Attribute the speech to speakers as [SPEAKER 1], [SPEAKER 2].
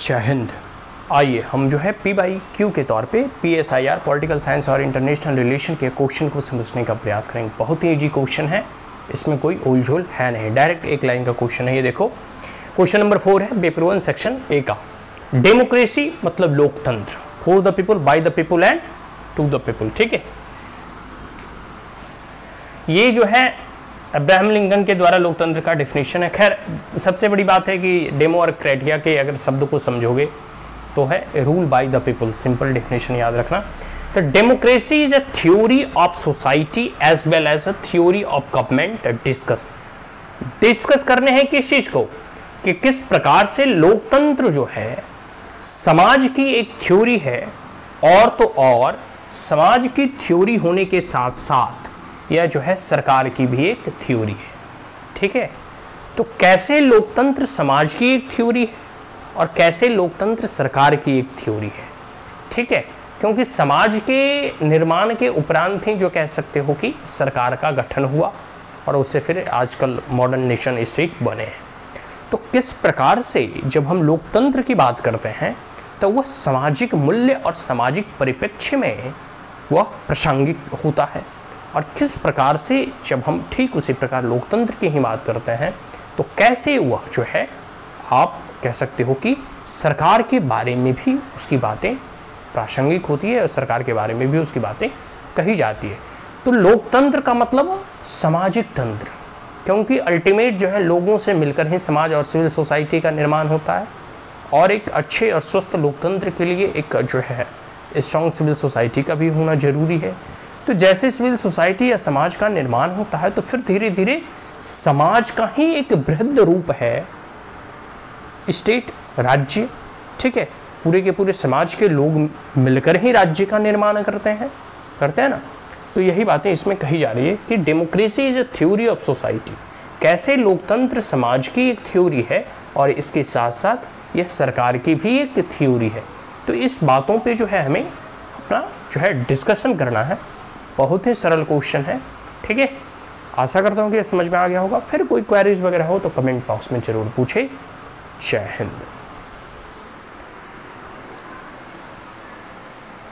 [SPEAKER 1] जय हिंद। आइए हम जो है पी बाई क्यू के तौर पे P S I R political science और इंटरनेशनल रिलेशन के क्वेश्चन को समझने का प्रयास करेंगे। बहुत ही ईजी क्वेश्चन है। इसमें कोई उलझोल है नहीं। डायरेक्ट एक लाइन का क्वेश्चन है। ये देखो। क्वेश्चन नंबर फोर है पेपर वन सेक्शन ए का। डेमोक्रेसी मतलब लोकतंत्र। For the people by the people and to the people ठीक है? ये जो है अब्राहम लिंकन के द्वारा लोकतंत्र का डेफिनेशन है। खैर, सबसे बड़ी बात है कि डेमो और क्राइटेरिया के अगर शब्द को समझोगे तो है rule by the people simple definition याद रखना। तो democracy is a theory of society as well as a theory of government discuss discuss करने हैं किस चीज़ को? कि किस प्रकार से लोकतंत्र जो है, समाज की एक थ्योरी है, और तो और समाज की थ्योरी होने के साथ साथ यह जो है सरकार की भी एक थ्योरी है। ठीक है? तो कैसे लोकतंत्र समाज की एक थ्योरी है और कैसे लोकतंत्र सरकार की एक थ्योरी है? ठीक है? क्योंकि समाज के निर्माण के उपरांत ही जो कह सकते हो कि सरकार का गठन हुआ और उससे फिर आजकल मॉडर्न नेशन स्टेट बने हैं। तो किस प्रकार से जब हम लोकतंत्र की बात करते हैं तो वह सामाजिक मूल्य और सामाजिक परिप्रेक्ष्य में वह प्रासंगिक होता है। और किस प्रकार से जब हम ठीक उसी प्रकार लोकतंत्र की ही बात करते हैं तो कैसे वह जो है, आप कह सकते हो कि सरकार के बारे में भी उसकी बातें प्रासंगिक होती है और सरकार के बारे में भी उसकी बातें कही जाती है। तो लोकतंत्र का मतलब सामाजिक तंत्र, क्योंकि अल्टीमेट जो है लोगों से मिलकर ही समाज और सिविल सोसाइटी का निर्माण होता है और एक अच्छे और स्वस्थ लोकतंत्र के लिए एक जो है स्ट्रॉन्ग सिविल सोसाइटी का भी होना ज़रूरी है। तो जैसे सिविल सोसाइटी या समाज का निर्माण होता है तो फिर धीरे धीरे समाज का ही एक बृहद रूप है। स्टेट, राज्य, ठीक है? पूरे के पूरे समाज के लोग मिलकर ही राज्य का निर्माण करते हैं करते हैं ना? तो यही बातें इसमें कही जा रही है कि democracy is a theory of society कैसे लोकतंत्र समाज की एक थ्योरी है और इसके साथ साथ यह सरकार की भी एक थ्योरी है। तो इस बातों पे जो है हमें अपना जो है डिस्कशन करना है। बहुत ही सरल क्वेश्चन है, ठीक है? आशा करता हूँ कि समझ में आ गया होगा। फिर कोई क्वेरीज वगैरह हो तो कमेंट बॉक्स में ज़रूर पूछे। जय हिंद।